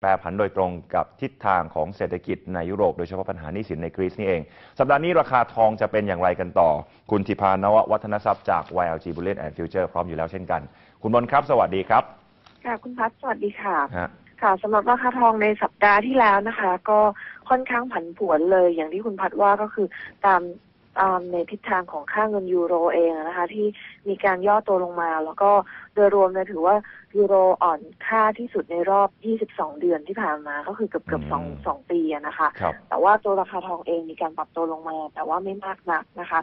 แปรผันโดยตรงกับทิศทางของเศรษฐกิจในยุโรปโดยเฉพาะปัญหาหนี้สินในกรีซนี่เอง สัปดาห์นี้ราคาทองจะเป็นอย่างไรกันต่อ คุณธิพานววัฒนทรัพย์จาก YLG Bullion and Future พร้อมอยู่แล้วเช่นกัน คุณบอลครับ สวัสดีครับ ค่ะ คุณพัฒน์สวัสดีค่ะฮะค่ะสำหรับราคาทองในสัปดาห์ที่แล้วนะคะ ก็ค่อนข้างผันผวนเลยอย่างที่คุณพัฒน์ว่าก็คือตามตาม ในทิศทางของค่าเงินยูโรเองนะคะที่มีการย่อตัวลงมา แล้วก็โดยรวมเนี่ยถือว่ายูโรอ่อนค่าที่สุดในรอบ 22 เดือนที่ผ่านมาก็คือเกือบเกือบสองสองปีอะนะคะครับแต่ว่าตัวราคาทองเองมีการปรับตัวลงมา แต่ว่าไม่มากนักนะคะ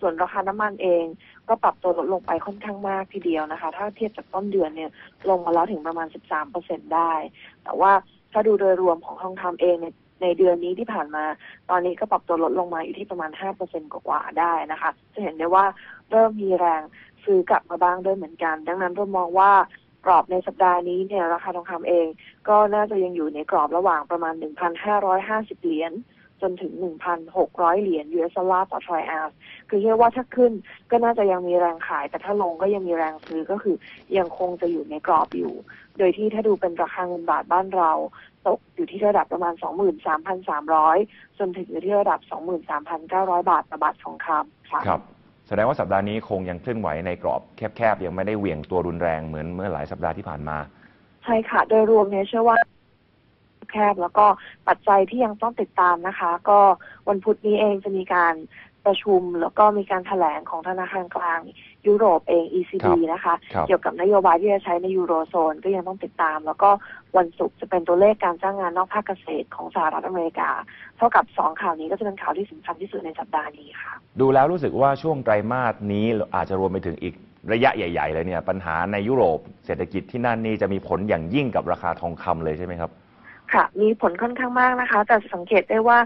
ส่วนราคาน้ำมันเองก็ปรับตัวลดลงไปค่อนข้างมากทีเดียวนะคะ ถ้าเทียบจากต้นเดือนเนี่ยลงมาแล้วถึงประมาณ 13เปอร์เซ็นได้ แต่ว่าถ้าดูโดยรวมของทองคำเองใน ในเดือนนี้ที่ผ่านมา ตอนนี้ก็ปรับตัวลดลงมาอยู่ที่ประมาณ5เปอร์เซ็นกว่าๆได้นะคะ จะเห็นได้ว่าเริ่มมีแรงซื้อกลับมาบ้างด้วยเหมือนกัน ดังนั้นเรามองว่ากรอบในสัปดาห์นี้เนี่ยราคาทองคำเอง ก็น่าจะยังอยู่ในกรอบระหว่างประมาณ 1,550 เหรียญจนถึง 1,600 เหรียญ US ดอลลาร์ต่อทรอยออนซ์คือเรียกว่าถ้าขึ้นก็น่าจะยังมีแรงขาย แต่ถ้าลงก็ยังมีแรงซื้อก็คือยังคงจะอยู่ในกรอบอยู่ โดยที่ถ้าดูเป็นราคาเงินบาทบ้านเรา ตกอยู่ที่ระดับประมาณ 23,300 จนถึงอยู่ที่ระดับ 23,900 บาทต่อบาททองคำค่ะครับ แสดงว่าสัปดาห์นี้คงยังเคลื่อนไหวในกรอบแคบๆ ยังไม่ได้เหวี่ยงตัวรุนแรงเหมือนเมื่อหลายสัปดาห์ที่ผ่านมา ใช่ค่ะ โดยรวมเนี่ยเชื่อว่า แคบ แล้วก็ปัจจัยที่ยังต้องติดตามนะคะ ก็วันพุธนี้เองจะมีการประชุมแล้วก็มีการแถลงของธนาคารกลางยุโรปเอง ECB นะคะครับเกี่ยวกับนโยบายที่จะใช้ในยูโรโซนก็ยังต้องติดตาม แล้วก็วันศุกร์จะเป็นตัวเลขการจ้างงานนอกภาคเกษตรของสหรัฐอเมริกา เท่ากับสองข่าวนี้ก็จะเป็นข่าวที่สำคัญที่สุดในสัปดาห์นี้ค่ะ ดูแล้วรู้สึกว่าช่วงไตรมาสนี้อาจจะรวมไปถึงอีกระยะใหญ่ ๆ เลยเนี่ย ปัญหาในยุโรปเศรษฐกิจที่นั่นนี่จะมีผลอย่างยิ่งกับราคาทองคำเลยใช่ไหมครับ ค่ะ มีผลค่อนข้างมากนะคะ แต่สังเกตได้ว่า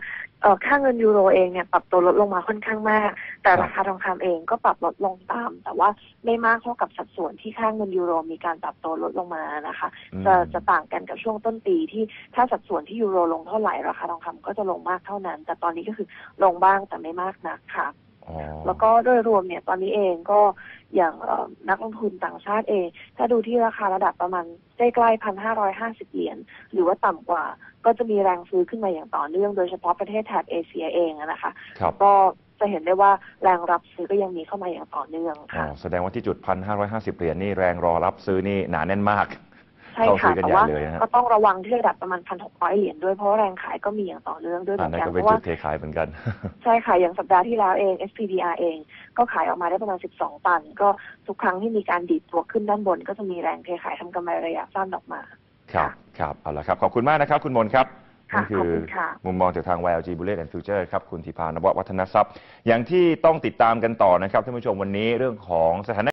เอ่อค่าเงินยูโรเองเนี่ยปรับตัวลดลงมาค่อนข้างมาก แต่ครับราคาทองคำเองก็ปรับลดลงตาม แต่ว่าไม่มากเท่ากับสัดส่วนที่ค่าเงินยูโรมีการปรับตัวลดลงมานะคะอืมจะจะต่างกันกับช่วงต้นปีที่ถ้าสัดส่วนที่ยูโรลงเท่าไหร่ราคาทองคำก็จะลงมากเท่านั้น แต่ตอนนี้ก็คือลงบ้างแต่ไม่มากนักค่ะอ๋อ แล้วก็โดยรวมเนี่ยตอนนี้เองก็อย่างเอ่อนักลงทุนต่างชาติเอง ถ้าดูที่ราคาระดับประมาณใกล้ๆพันห้าร้อยห้าสิบเหรียญหรือว่าต่ำกว่า ก็จะมีแรงซื้อขึ้นมาอย่างต่อเนื่องโดยเฉพาะประเทศแถบเอเชียเองอะนะคะครับก็จะเห็นได้ว่าแรงรับซื้อก็ยังมีเข้ามาอย่างต่อเนื่องอ๋อค่ะแสดงว่าที่จุดพันห้าร้อยห้าสิบเหรียญนี่แรงรอรับซื้อนี่หนาแน่นมากใช่เข้าซื้ค่ะอกันแต่ใหญ่ว่าเลยนะฮะก็ต้องระวังที่ระดับประมาณพันหกร้อยเหรียญด้วยเพราะว่าแรงขายก็มีอย่างต่อเนื่องด้วยเหอัมืนอนนั้นกันก็เพเป็นราะว่าจุดเทขายเหมือนกัน ใช่ค่ะ อย่างสัปดาห์ที่แล้วเอง SPDR เอง ก็ขายออกมาได้ประมาณ 12 ตัน ก็ทุกครั้งที่มีการดีดตัวขึ้นด้านบน ก็จะมีแรงเทขายทำกำไรระยะสั้นออกมาครับครับเอาละครับ ขอบคุณมากนะครับคุณมนครับค่ะนั่นคืขอบคุณค่ะมุมมองจากทาง YLG Bullet and Future ครับ คุณธิพานววัฒนทรัพย์ อย่างที่ต้องติดตามกันต่อนะครับท่านผู้ชมวันนี้เรื่องของสถาน